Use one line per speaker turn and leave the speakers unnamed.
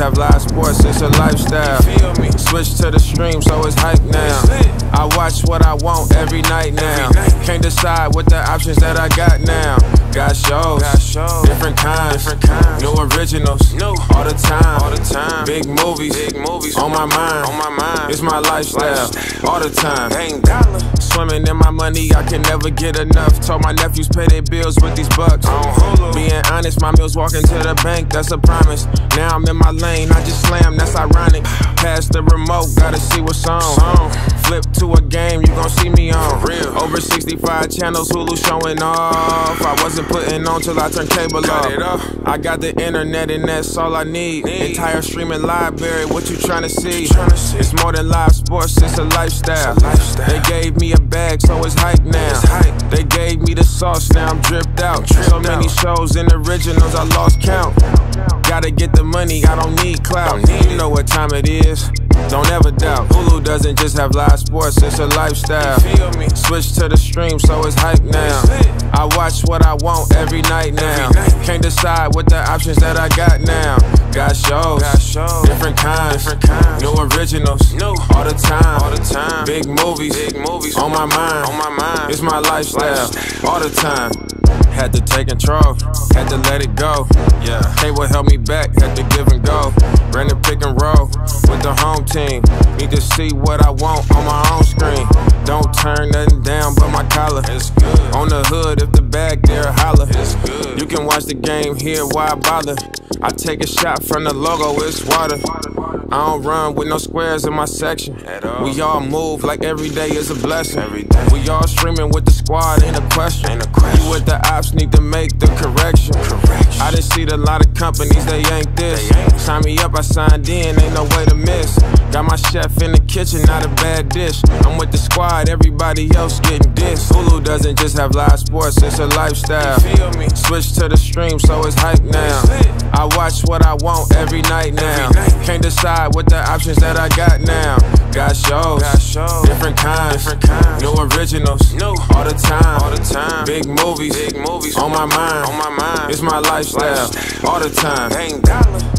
have live sports, it's a lifestyle. Switch to the stream, so it's hype now. I watch what I want every night now. Can't decide what the options that I got now. Got shows,
Got shows.
different kinds,
Different kinds.
new originals,
New.
all the time,
All the time.
Big movies,
Big movies.
on my mind,
On my mind.
It's my lifestyle, all the time. Swimming in my money, I can never get enough. Told my nephews pay their bills with these bucks.
On
honest, my meals walking to the bank, that's a promise. Now I'm in my lane, I just slam, that's ironic. Pass the remote, gotta see what's on. Flip to a game, you gon' see me on.
Real.
Over 65 channels, Hulu showing off. I wasn't putting on till I turned cable
Cut
off. I got the internet and that's all I need.
Need.
Entire streaming library, what you tryna see?
tryna see?
It's more than live sports, it's a lifestyle.
It's a lifestyle.
They gave me a bag, so it's hype now. Sauce, now I'm dripped out. So many shows and originals, I lost count. Gotta get the money, I don't need clout. You know what time it is. Don't ever doubt. Hulu doesn't just have live sports, it's a lifestyle. Switch to the stream, so it's hype now. I watch what I want every night now. Can't decide what the options that I got now. Got shows,
Got shows.
different kinds,
Different kinds.
new originals,
New.
all the time,
All the time.
Big movies,
Big movies.
on my mind,
On my mind.
It's my lifestyle, all the time. Had to take control, had to let it go.
Yeah.
Cable held me back, had to give and go. Ran the pick and roll with the home team. Need to see what I want on my own screen. Don't turn nothing down but my collar.
It's good.
On the hood, if the bag there, holla.
It's good.
You can watch the game here, why bother? I take a shot from the logo, it's water. I don't run with no squares in my section. We all move like every day is a blessing.
Every day.
We all streaming with the squad, ain't a question.
Ain't a question.
You with the ops need to make the correction.
Correction.
I done seen a lot of companies, they ain't this.
They ain't.
Sign me up, I signed in, ain't no way to miss. Got my chef in the kitchen, not a bad dish. I'm with the squad, everybody else getting dissed. Hulu doesn't just have live sports, it's a lifestyle.
Feel me?
Switch to the stream, so it's hype now. I watch what I want every night now.
night.
Can't decide what the options that I got now. Got shows,
Got shows.
different kinds,
Different kinds.
new originals,
New.
all the time,
All the time.
Big movies,
Big movies.
on my mind,
On my mind.
It's my lifestyle,
Lifestyle.
all the time.
Gang dollar.